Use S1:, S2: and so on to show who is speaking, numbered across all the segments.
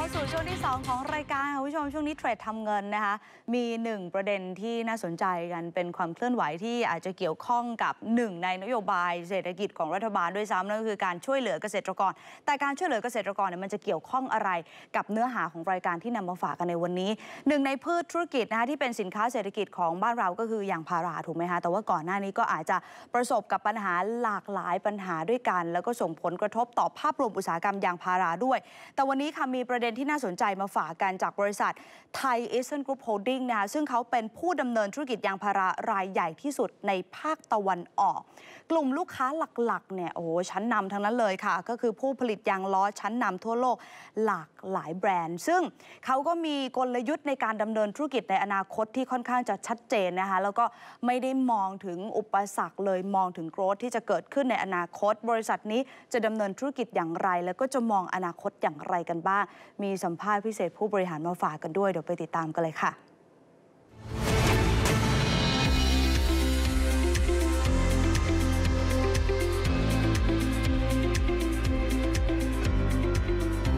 S1: เข้าสู่ช่วงที่ 2 ของรายการค่ะคุณผู้ชมช่วงนี้เทรดทำเงินนะคะมีหนึ่งประเด็นที่น่าสนใจกันเป็นความเคลื่อนไหวที่อาจจะเกี่ยวข้องกับหนึ่งในนโยบายเศรษฐกิจของรัฐบาลด้วยซ้ำนั่นก็คือการช่วยเหลือเกษตรกร แต่การช่วยเหลือเกษตรกรเนี่ยมันจะเกี่ยวข้องอะไรกับเนื้อหาของรายการที่นำมาฝากกันในวันนี้หนึ่งในพืชธุรกิจนะคะที่เป็นสินค้าเศรษฐกิจของบ้านเราก็คือยางพาราถูกไหมคะแต่ว่าก่อนหน้านี้ก็อาจจะประสบกับปัญหาหลากหลายปัญหาด้วยกัน แล้วก็ส่งผลกระทบต่อภาพรวมอุตสาหกรรมยางพาราด้วย แต่วันนี้ค่ะมีประเด็นที่น่าสนใจมาฝากกันจากบริษัท Thai Eastern Group Holdings นะคะซึ่งเขาเป็นผู้ดำเนินธุรกิจยางพารารายใหญ่ที่สุดในภาคตะวันออก กลุ่มลูกค้าหลักๆเนี่ยโอ้ชั้นนำทั้งนั้นเลยค่ะ ก็คือผู้ผลิตยางล้อชั้นนำทั่วโลกหลากหลายแบรนด์ ซึ่งเขาก็มีกลยุทธ์ในการดำเนินธุรกิจในอนาคตที่ค่อนข้างจะชัดเจนนะคะแล้วก็ไม่ได้มองถึงอุปสรรคเลยมองถึง growth ที่จะเกิดขึ้นในอนาคต บริษัทนี้จะดำเนินธุรกิจอย่างไร แล้วก็จะมองอนาคตอย่างไรกันบ้างมีสัมภาษณ์พิเศษผู้บริหารมาฝากกันด้วย เดี๋ยวไปติดตามกันเลยค่ะ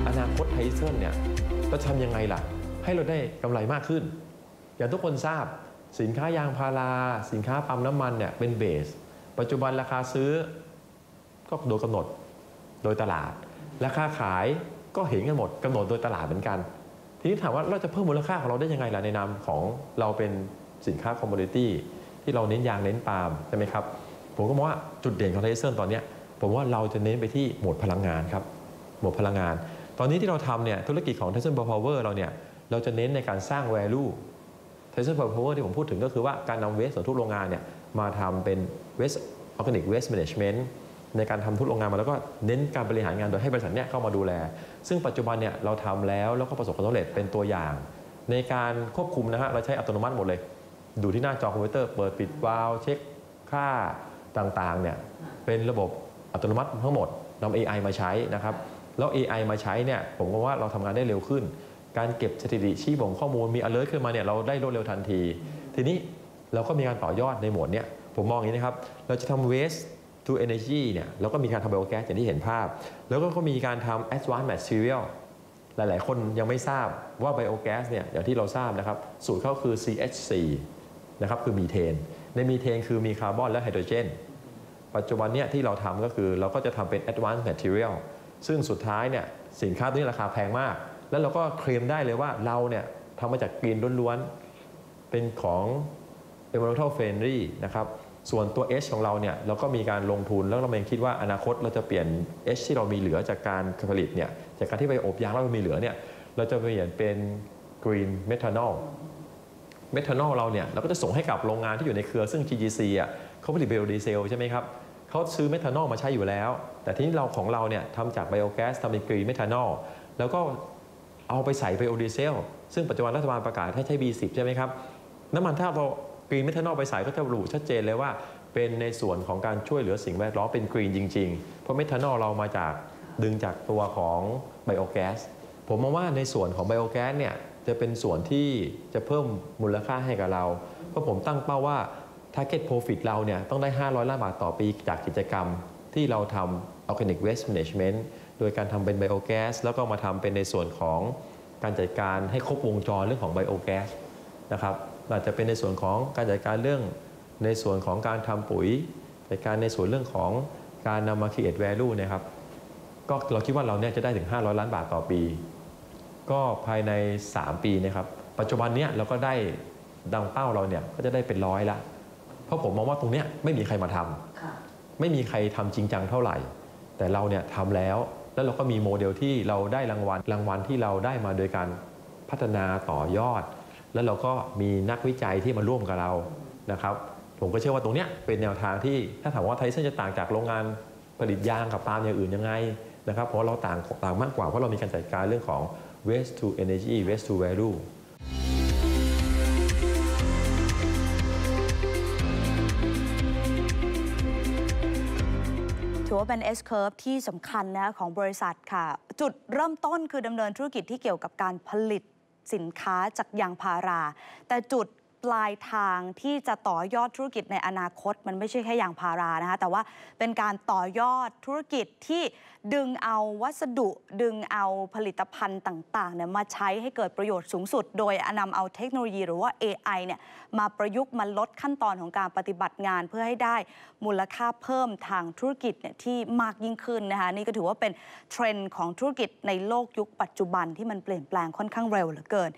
S2: อนาคตไทเซนเนี่ยเราจะทำยังไงล่ะ ให้เราได้กำไรมากขึ้น อย่างทุกคนทราบสินค้ายางพารา สินค้าปั๊มน้ำมันเนี่ยเป็นเบส ปัจจุบันราคาซื้อก็โดยกำหนดโดยตลาด ราคาขาย ก็เห็นกันหมดกำหนดโดยตลาดเหมือนกัน ทีนี้ถามว่าเราจะเพิ่มมูลค่าของเราได้ยังไงล่ะในนามของเราเป็นสินค้าคอมมูนิตี้ที่เราเน้นยางเน้นปาล์มใช่ไหมครับผมก็มองว่าจุดเด่นของไทเซนตอนนี้ผมว่าเราจะเน้นไปที่หมวดพลังงานครับหมวดพลังงาน ตอนนี้ที่เราทำเนี่ยธุรกิจของ t y s o n Power เราเนี่ยเราจะเน้นในการสร้าง value t y s o n Power ที่ผมพูดถึงก็คือว่าการนำเวสของทุกโรงงานเนี่ยมาทำเป็น waste organic waste management ในการทำทุกโรงงานมาแล้วก็เน้นการบริหารงานโดยให้บริษัทเนี่ยเข้ามาดูแล ซึ่งปัจจุบันเนี่ยเราทำแล้วแล้วก็ประสบความสำเร็จเป็นตัวอย่าง ในการควบคุมนะฮะเราใช้อัตโนมัติหมดเลย ดูที่หน้าจอคอมพิวเตอร์เปิดปิดวาล์วเช็คค่าต่างๆเนี่ยเป็นระบบอัตโนมัติทั้งหมดนำ AI มาใช้นะครับแล้ว AI มาใช้เนี่ยผมก็ว่าเราทำงานได้เร็วขึ้น การเก็บสถิติชี้บ่งข้อมูลมี alert ขึ้นมาเนี่ยเราได้รวดเร็วทันที ทีนี้เราก็มีการต่อยอดในหมวดเนี่ยผมมองอย่างนี้นะครับเราจะทำ waste to energy เนี่ยเราก็มีการทำ biogas อย่างที่เห็นภาพ แล้วก็มีการทำ advanced material หลาย ๆ คนยังไม่ทราบว่า biogas เนี่ยอย่างที่เราทราบนะครับสูตรเขาคือ CH4 นะครับคือมีเทน ในมีเทนคือมีคาร์บอนและไฮโดรเจน ปัจจุบันเนี่ยที่เราทำก็คือเราก็จะทำเป็น advanced material ซึ่งสุดท้ายเนี่ยสินค้าตัวนี้ราคาแพงมาก แล้วเราก็เคลมได้เลยว่าเราเนี่ยทำมาจากกรีนล้วนๆเป็นของ environmental friendly นะครับ ส่วนตัว H ของเราเนี่ยเราก็มีการลงทุนแล้วเราเองคิดว่าอนาคตเราจะเปลี่ยน H ที่เรามีเหลือจากการผลิตเนี่ยจากการที่ไปอบยางแล้วเรามีเหลือเนี่ยเราจะเปลี่ยนเป็น green methanol เมทานอลเราเนี่ยเราก็จะส่งให้กับโรงงานที่อยู่ในเครือซึ่ง GGC อะเขาผลิตไบโอดีเซลใช่ไหมครับเขาซื้อเมทานอลมาใช้อยู่แล้ว แต่ทีนี้เราของเราเนี่ยทำจากไบโอแก๊สทำเป็นกรีนเมทานอลแล้วก็เอาไปใส่ไบโอดีเซลซึ่งปัจจุบันรัฐบาลประกาศให้ใช้ B10 ใช่ไหมครับน้ำมันถ้าเรา กรีนเมทานอลไปใส่ก็จะระบุชัดเจนเลยว่า เป็นในส่วนของการช่วยเหลือสิ่งแวดล้อมเป็นกรีนจริง ๆ เพราะเมทานอลเรามาจากดึงจากตัวของไบโอแก๊สผมมองว่าในส่วนของไบโอแก๊สเนี่ยจะเป็นส่วนที่จะเพิ่มมูลค่าให้กับเรา เพราะผมตั้งเป้าว่า target profit เราเนี่ยต้องได้ 500 ล้านบาทต่อปีจากกิจกรรม ที่เราทำ organic waste management โดยการทำเป็น biogas แล้วก็มาทำเป็นในส่วนของการจัดการให้ครบวงจรเรื่องของ biogas นะครับอาจจะเป็นในส่วนของการจัดการเรื่องในส่วนของการทำปุ๋ยจัดการในส่วนเรื่องของการนำมา create value นะครับก็เราคิดว่าเราเนี่ยจะได้ถึง 500 ล้านบาทต่อปี ก็ภายใน 3 ปีนะครับปัจจุบันเนี้ยเราก็ได้ดังเป้าเราเนี่ยก็จะได้เป็นร้อยละ เพราะผมมองว่าตรงเนี้ยไม่มีใครมาทำไม่มีใครทำจริงจังเท่าไหร่ แต่เราเนี่ยทำแล้วแล้วเราก็มีโมเดลที่เราได้รางวัลรางวัลที่เราได้มาโดยการพัฒนาต่อยอด แล้วเราก็มีนักวิจัยที่มาร่วมกับเรานะครับผมก็เชื่อว่าตรงเนี้ยเป็นแนวทางที่ถ้าถามว่าไทเซนจะต่างจากโรงงานผลิตยางกับปาล์มอย่างอื่นยังไงนะครับเพราะเราต่างต่างมากกว่าเพราะเรามีการจัดการเรื่องของ waste to energy waste to value
S1: ถือว่าเป็น S curve ที่สำคัญนะของบริษัทค่ะ จุดเริ่มต้นคือดำเนินธุรกิจที่เกี่ยวกับการผลิต สินค้าจากยางพารา แต่จุด ปลายทางที่จะต่อยอดธุรกิจในอนาคต มันไม่ใช่แค่ยางพารานะคะแต่ว่าเป็นการต่อยอดธุรกิจที่ดึงเอาวัสดุ ดึงเอาผลิตภัณฑ์ต่างๆเนี่ยมาใช้ให้เกิดประโยชน์สูงสุด โดยนำเอาเทคโนโลยีหรือว่า AI เนี่ยมาประยุกต์มาลดขั้นตอนของการปฏิบัติงานเพื่อให้ได้มูลค่าเพิ่มทางธุรกิจเนี่ยที่มากยิ่งขึ้นนะคะนี่ก็ถือว่าเป็นเทรนด์ของธุรกิจในโลกยุคปัจจุบันที่มันเปลี่ยนแปลงค่อนข้างเร็วเหลือเกิน